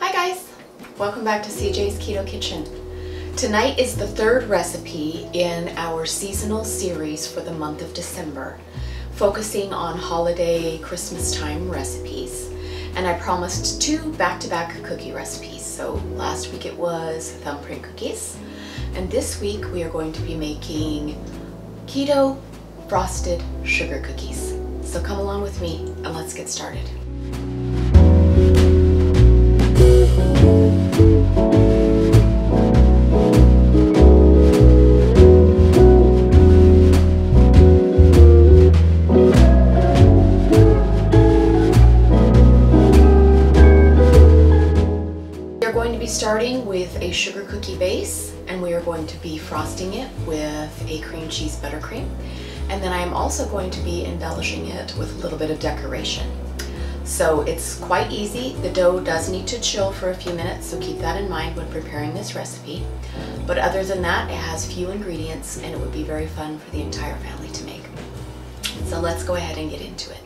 Hi guys! Welcome back to CJ's Keto Kitchen. Tonight is the third recipe in our seasonal series for the month of December, focusing on holiday Christmas time recipes. And I promised two back-to-back -back cookie recipes. So last week it was thumbprint cookies, and this week we are going to be making keto frosted sugar cookies. So come along with me and let's get started. Be frosting it with a cream cheese buttercream. And then I am also going to be embellishing it with a little bit of decoration. So it's quite easy. The dough does need to chill for a few minutes, so keep that in mind when preparing this recipe. But other than that, it has few ingredients and it would be very fun for the entire family to make. So let's go ahead and get into it.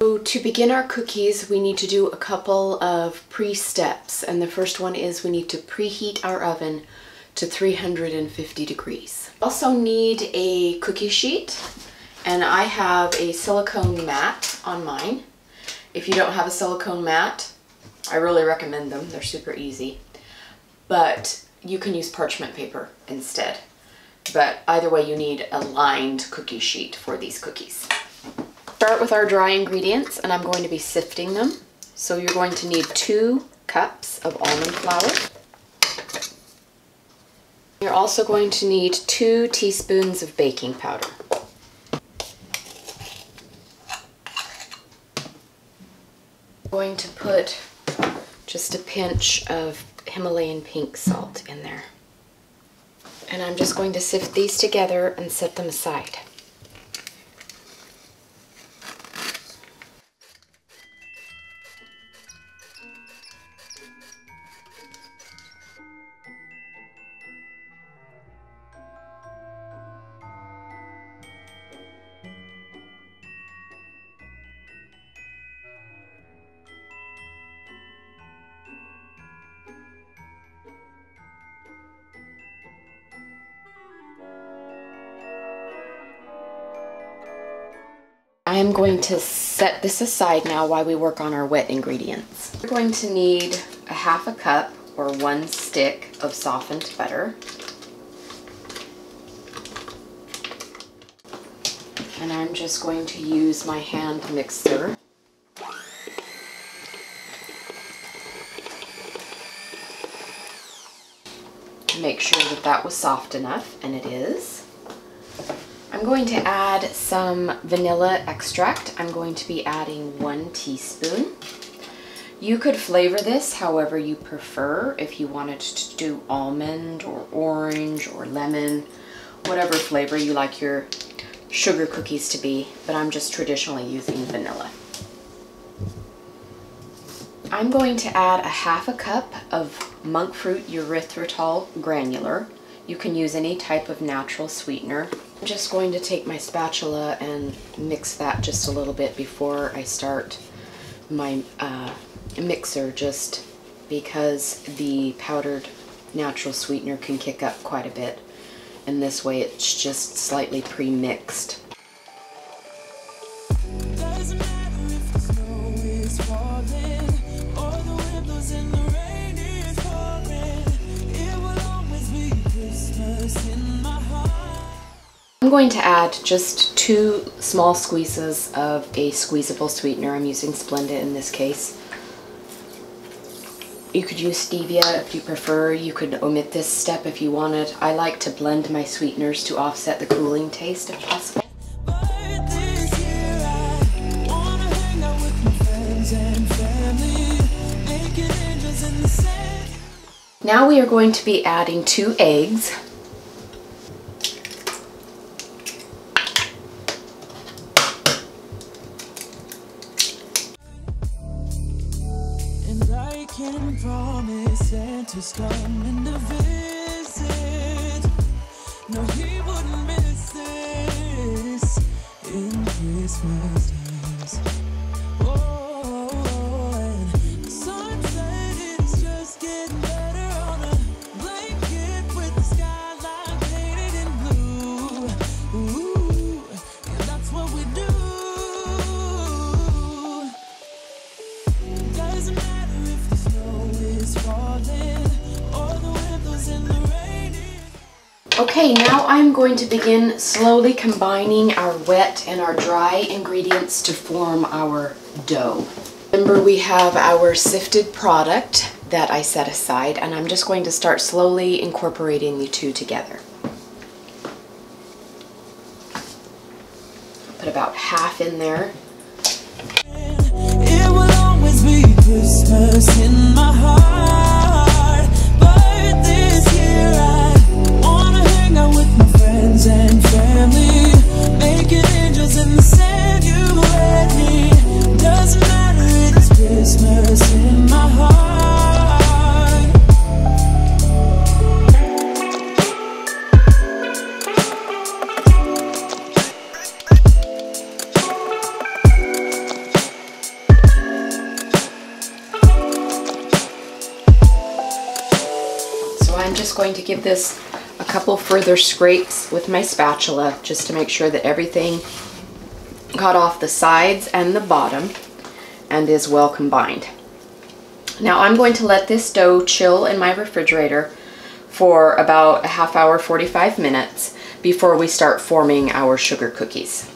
So to begin our cookies, we need to do a couple of pre-steps. And the first one is we need to preheat our oven to 350 degrees. Also need a cookie sheet and I have a silicone mat on mine. If you don't have a silicone mat, I really recommend them. They're super easy. But you can use parchment paper instead. But either way, you need a lined cookie sheet for these cookies. Start with our dry ingredients and I'm going to be sifting them. So you're going to need two cups of almond flour. Also going to need two teaspoons of baking powder. I'm going to put just a pinch of Himalayan pink salt in there. And I'm just going to sift these together and set them aside. Am going to set this aside now while we work on our wet ingredients. We're going to need a half a cup or one stick of softened butter. And I'm just going to use my hand mixer. to Make sure that that was soft enough, and it is. I'm going to add some vanilla extract. I'm going to be adding one teaspoon. You could flavor this however you prefer. If you wanted to do almond or orange or lemon, whatever flavor you like your sugar cookies to be, but I'm just traditionally using vanilla. I'm going to add a half a cup of monk fruit erythritol granular. You can use any type of natural sweetener. I'm just going to take my spatula and mix that just a little bit before I start my uh, mixer just because the powdered natural sweetener can kick up quite a bit and this way it's just slightly pre-mixed. I'm going to add just two small squeezes of a squeezable sweetener. I'm using Splenda in this case. You could use stevia if you prefer. You could omit this step if you wanted. I like to blend my sweeteners to offset the cooling taste if possible. Now we are going to be adding two eggs promise Santa's coming to visit. No, he wouldn't miss this in Christmas Okay, now I'm going to begin slowly combining our wet and our dry ingredients to form our dough. Remember we have our sifted product that I set aside and I'm just going to start slowly incorporating the two together. Put about half in there. It will always be Christmas in my heart. Give this a couple further scrapes with my spatula just to make sure that everything got off the sides and the bottom and is well combined. Now I'm going to let this dough chill in my refrigerator for about a half hour, 45 minutes before we start forming our sugar cookies.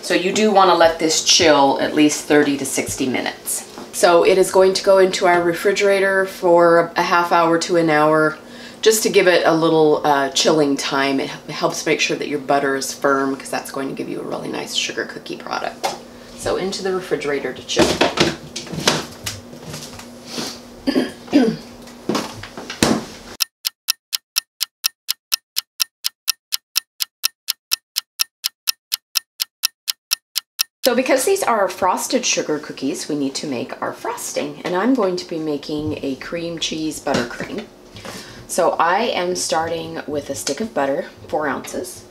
So you do want to let this chill at least 30 to 60 minutes. So it is going to go into our refrigerator for a half hour to an hour just to give it a little uh, chilling time. It helps make sure that your butter is firm because that's going to give you a really nice sugar cookie product. So into the refrigerator to chill. So because these are frosted sugar cookies, we need to make our frosting. And I'm going to be making a cream cheese buttercream. So I am starting with a stick of butter, four ounces.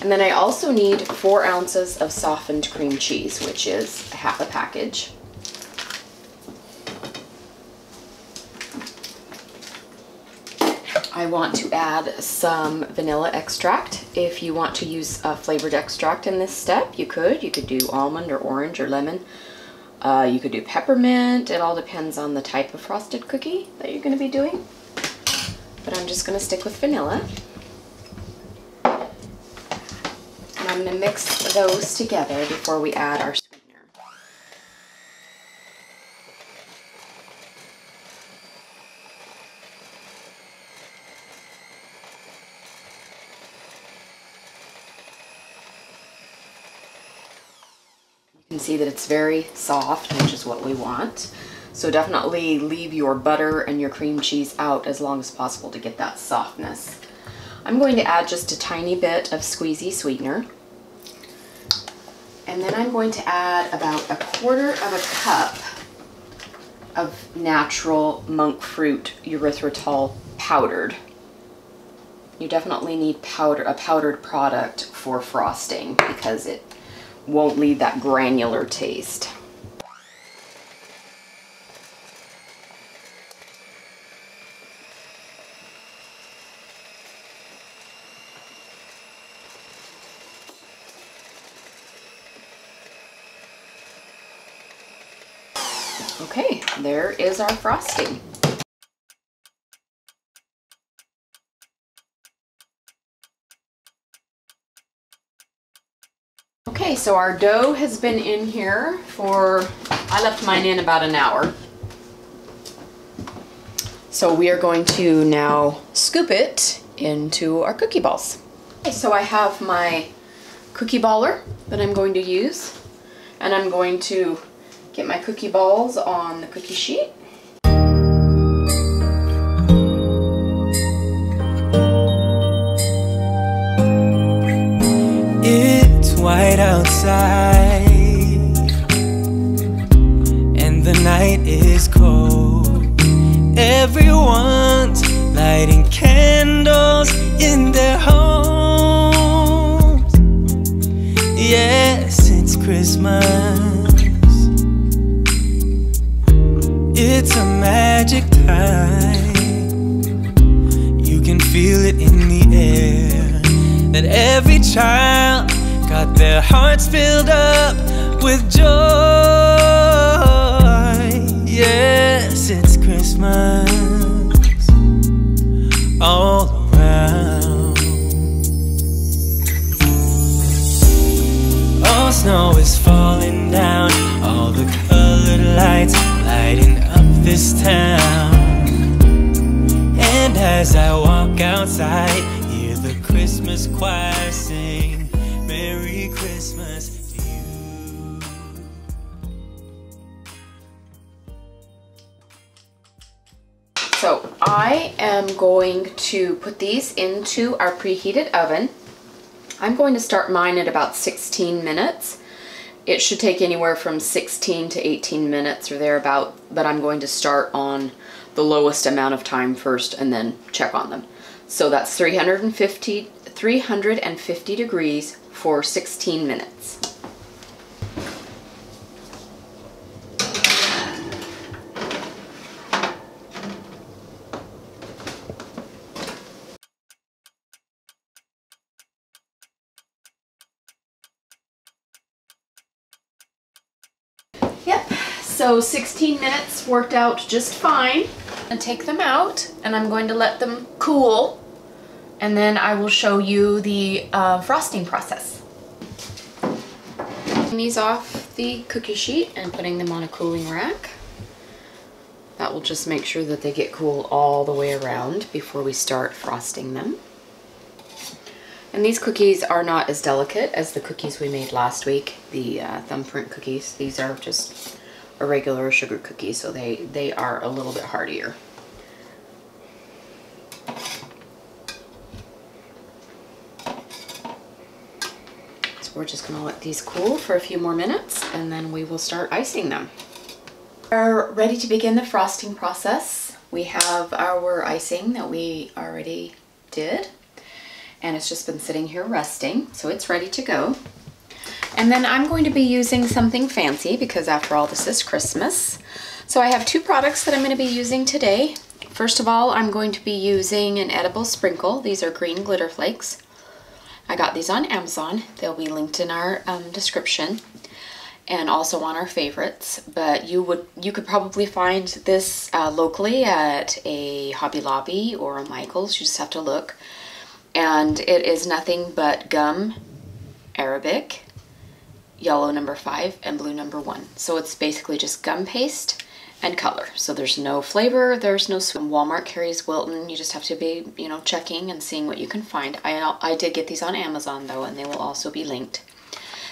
And then I also need four ounces of softened cream cheese, which is half a package. I want to add some vanilla extract. If you want to use a flavored extract in this step, you could. You could do almond or orange or lemon. Uh, you could do peppermint. It all depends on the type of frosted cookie that you're going to be doing. But I'm just going to stick with vanilla. And I'm going to mix those together before we add our sweetener. You can see that it's very soft, which is what we want. So definitely leave your butter and your cream cheese out as long as possible to get that softness. I'm going to add just a tiny bit of squeezy sweetener. And then I'm going to add about a quarter of a cup of natural monk fruit erythritol powdered. You definitely need powder a powdered product for frosting because it won't leave that granular taste. Okay, there is our frosting. Okay, so our dough has been in here for, I left mine in about an hour. So we are going to now scoop it into our cookie balls. Okay, so I have my cookie baller that I'm going to use. And I'm going to get my cookie balls on the cookie sheet. It's white outside, and the night is cold. Everyone's lighting candles in their homes. Yes, it's Christmas. magic time. You can feel it in the air that every child got their hearts filled up with joy. Yes, it's Christmas all around. All snow is falling down, all the colored lights lighting up this town. And as I walk outside, hear the Christmas choir sing, Merry Christmas. So I am going to put these into our preheated oven. I'm going to start mine at about 16 minutes. It should take anywhere from 16 to 18 minutes or thereabout, but I'm going to start on the lowest amount of time first and then check on them. So that's 350, 350 degrees for 16 minutes. So 16 minutes worked out just fine. And take them out and I'm going to let them cool and then I will show you the uh, frosting process. Taking these off the cookie sheet and putting them on a cooling rack. That will just make sure that they get cool all the way around before we start frosting them. And these cookies are not as delicate as the cookies we made last week, the uh, thumbprint cookies. These are just a regular sugar cookie, so they, they are a little bit hardier. So we're just gonna let these cool for a few more minutes and then we will start icing them. We're ready to begin the frosting process. We have our icing that we already did and it's just been sitting here resting, so it's ready to go. And then I'm going to be using something fancy because after all, this is Christmas. So I have two products that I'm going to be using today. First of all, I'm going to be using an edible sprinkle. These are green glitter flakes. I got these on Amazon. They'll be linked in our um, description and also on our favorites. But you would you could probably find this uh, locally at a Hobby Lobby or a Michael's. You just have to look. And it is nothing but gum, Arabic, yellow number five, and blue number one. So it's basically just gum paste and color. So there's no flavor, there's no sweet. Walmart carries Wilton. You just have to be, you know, checking and seeing what you can find. I, I did get these on Amazon though, and they will also be linked.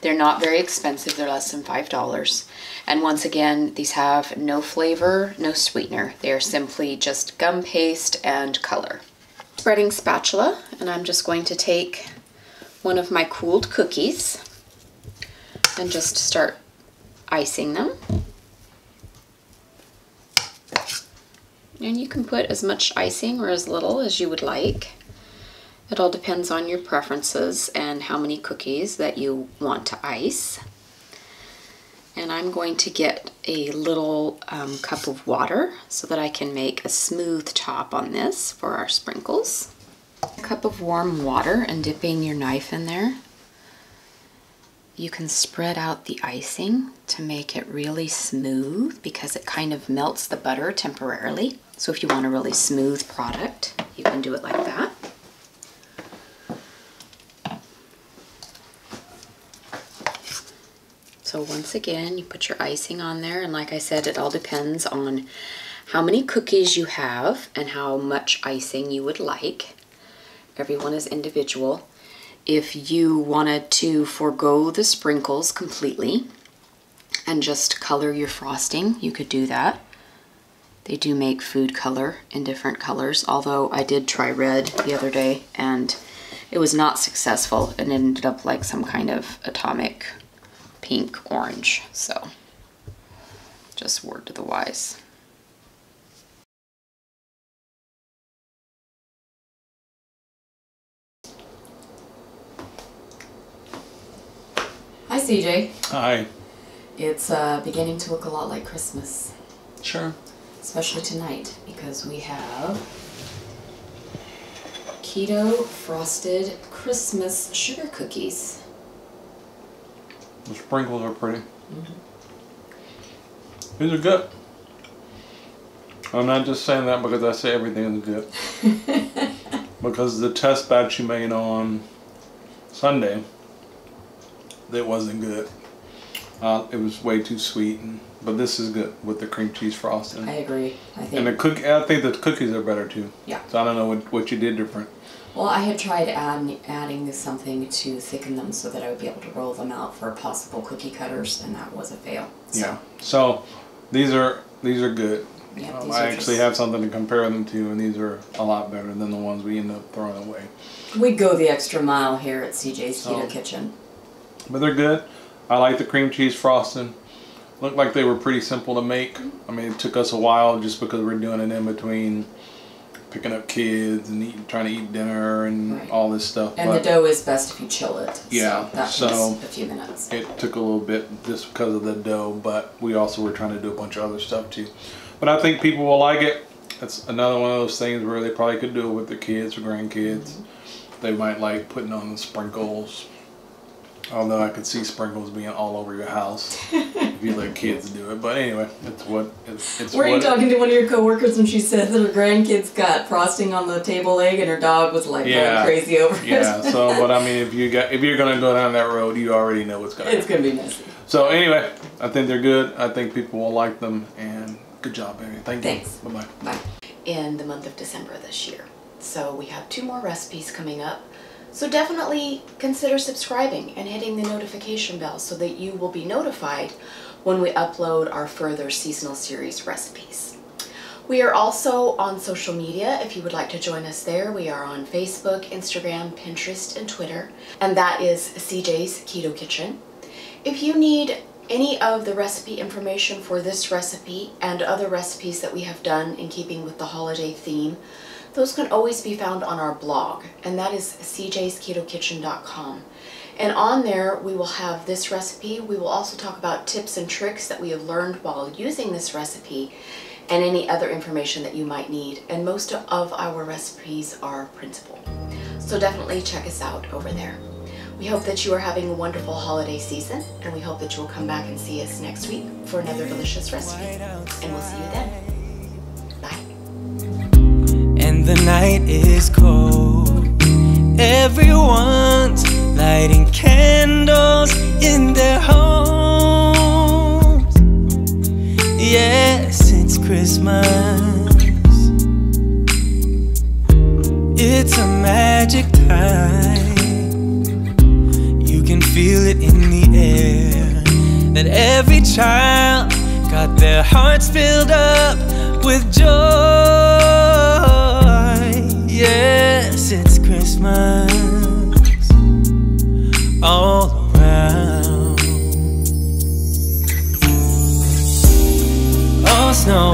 They're not very expensive. They're less than $5. And once again, these have no flavor, no sweetener. They are simply just gum paste and color. Spreading spatula, and I'm just going to take one of my cooled cookies and just start icing them. And you can put as much icing or as little as you would like. It all depends on your preferences and how many cookies that you want to ice. And I'm going to get a little um, cup of water so that I can make a smooth top on this for our sprinkles. A cup of warm water and dipping your knife in there. You can spread out the icing to make it really smooth because it kind of melts the butter temporarily. So if you want a really smooth product, you can do it like that. So once again, you put your icing on there, and like I said, it all depends on how many cookies you have and how much icing you would like. Everyone is individual. If you wanted to forego the sprinkles completely and just color your frosting, you could do that. They do make food color in different colors, although I did try red the other day and it was not successful and ended up like some kind of atomic pink orange. So just word to the wise. CJ. Hi. It's uh, beginning to look a lot like Christmas, Sure. especially tonight because we have keto frosted Christmas sugar cookies. The sprinkles are pretty. These are good. I'm not just saying that because I say everything is good. because the test batch you made on Sunday that wasn't good. Uh, it was way too sweet, and, but this is good with the cream cheese frosting. I agree. I think. And the cook, I think the cookies are better too. Yeah. So I don't know what, what you did different. Well, I had tried add, adding something to thicken them so that I would be able to roll them out for possible cookie cutters, and that was a fail. So, Yeah. So these are these are good. Yeah, Um, I actually just- have something to compare them to, and these are a lot better than the ones we end up throwing away. We go the extra mile here at CJ's So- Keto Kitchen. But they're good. I like the cream cheese frosting. Looked like they were pretty simple to make. I mean, it took us a while just because we're doing it in between picking up kids and eating, trying to eat dinner and Right. all this stuff. And but the dough is best if you chill it. Yeah, So that so- a few minutes. it took a little bit just because of the dough, but we also were trying to do a bunch of other stuff too. But I think people will like it. It's another one of those things where they probably could do it with their kids or grandkids. Mm-hmm. They might like putting on the sprinkles. Although I could see sprinkles being all over your house if you let kids do it. But anyway, it's what it's. it's Were what you it- talking to one of your coworkers and she said that her grandkids got frosting on the table leg and her dog was like Yeah. going crazy over Yeah. it? So, but I mean, if you got if you're gonna go down that road, you already know what's gonna. it's gonna be messy. So anyway, I think they're good. I think people will like them, and good job, baby. Thank you. Thanks. Bye bye. Bye. in the month of December this year. So we have two more recipes coming up. So definitely consider subscribing and hitting the notification bell so that you will be notified when we upload our further seasonal series recipes. We are also on social media if you would like to join us there. We are on Facebook, Instagram, Pinterest, and Twitter, and that is CJ's Keto Kitchen. If you need any of the recipe information for this recipe and other recipes that we have done in keeping with the holiday theme, those can always be found on our blog, and that is cjsketokitchen.com. And on there, we will have this recipe. We will also talk about tips and tricks that we have learned while using this recipe and any other information that you might need. And most of our recipes are printable. So definitely check us out over there. We hope that you are having a wonderful holiday season, and we hope that you will come back and see us next week for another delicious recipe. And we'll see you then. The night is cold. Everyone's lighting candles in their homes. Yes, it's Christmas. It's a magic time. You can feel it in the air. That every child got their hearts filled up with joy. All around. Oh, snow